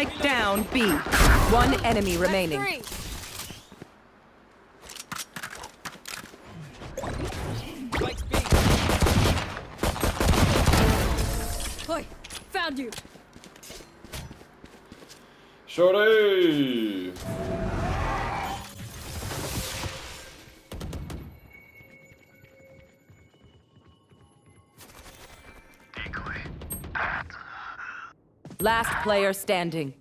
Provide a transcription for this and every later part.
Spike down B. One enemy remaining. Three. Spike's B. Oi, found you. Shorty! Last player standing.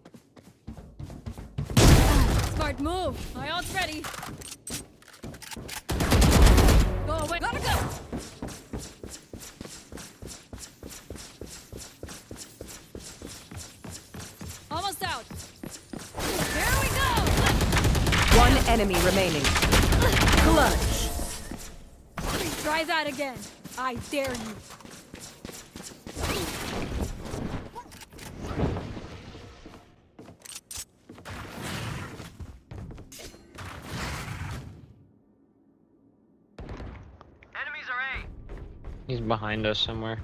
Smart move. My ult's ready. Go away. Gotta go. Almost out. Here we go. One enemy remaining. Clutch. Try that again. I dare you. He's behind us somewhere.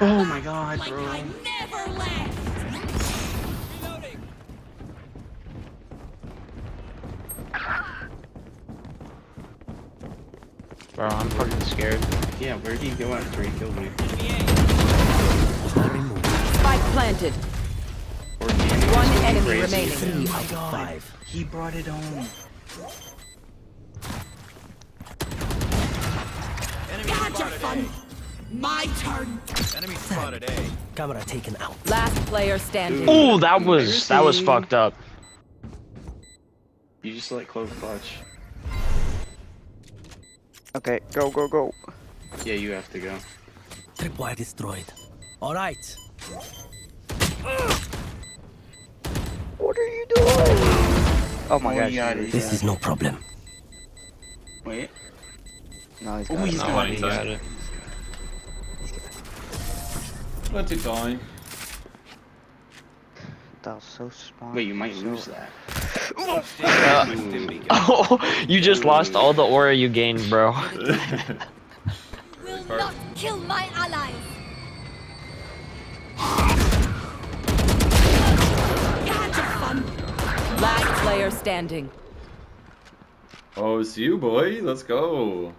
Oh my god, bro. never left. Bro, I'm fucking scared. Yeah, where'd he go after he killed me? Spike planted. One enemy remaining. Oh my god. He brought it on. Enemy spotted A. My turn. Enemy spotted A. Camera taken out. Last player standing. Oh, that was that was fucked up. You just let close clutch. Okay, go, go, go. Yeah, you have to go. Tripwire destroyed. All right. What are you doing? Oh my Oh, gosh. yeah, This is no problem. Wait. No, he's Oh, got it. he's No, got he it. got it. Plenty time. That was so smart. Wait, you might so- lose that. Oh, you just lost all the aura you gained, bro. Will not kill my allies. Last player standing. oh, it's you, boy. Let's go.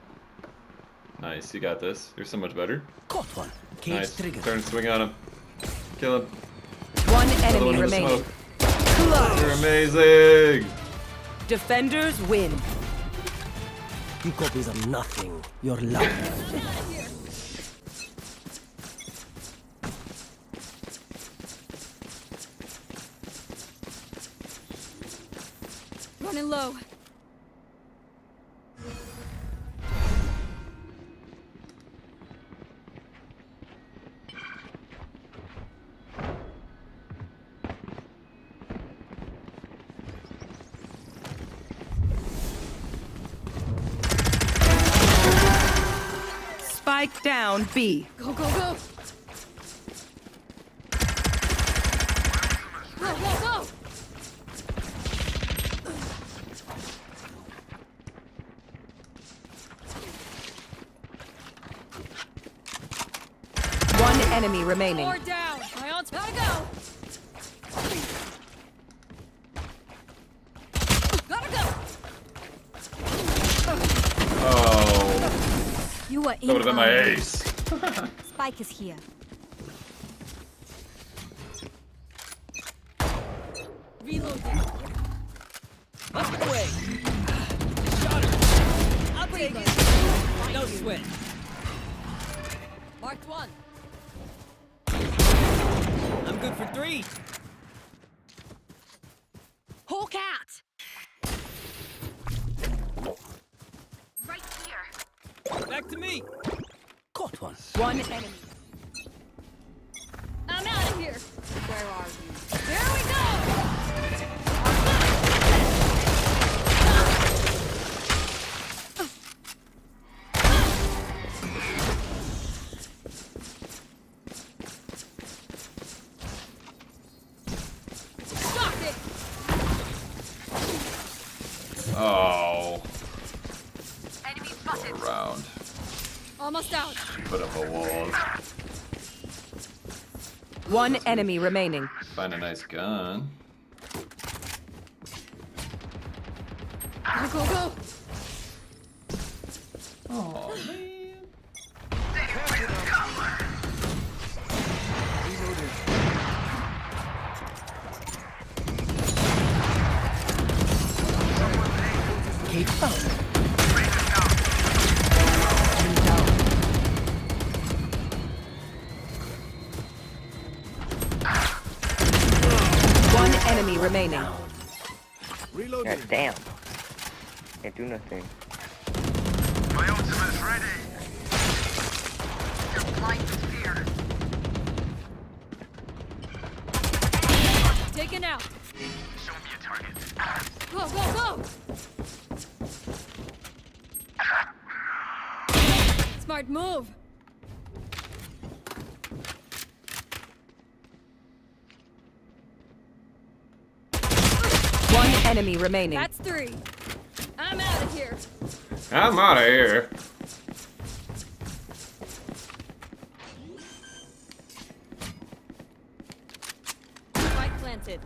Nice, you got this. You're so much better. Caught one. Cage Nice. triggered. Turn, swing on him. Kill him. One Another enemy one remaining. smoke. You're amazing. Defenders win. You copies are nothing. You're lucky. Running low. Spike down B. Go, go, go. Go, go, go. One enemy remaining. Four down. My ult's gotta go. Gotta go. Oh, You are that would have been my ace. Spike is here. Reloading. Up and away. Shot her. I'll take it. No sweat. Marked one. I'm good for three. One. Enemy. I'm out of here. Where are you? Here we go. Almost out. Put up a wall. One enemy remaining. Find a nice gun. Go, go, go! Oh man. One damn. Can't do nothing. My ultimate is ready. Light sphere. Taken out. Show me a target. Go, go, go! Smart move. One enemy remaining. That's three. I'm out of here. I'm out of here. Spike planted.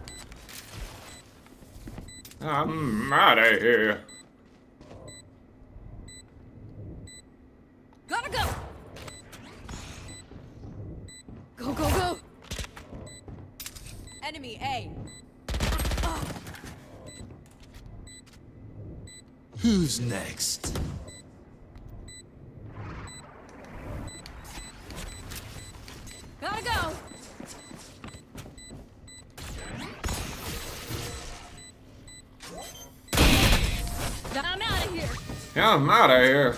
I'm out of here. Gotta go! Go, go, go! Enemy A. Who's next? Gotta go! I'm out of here. Yeah, I'm out of here.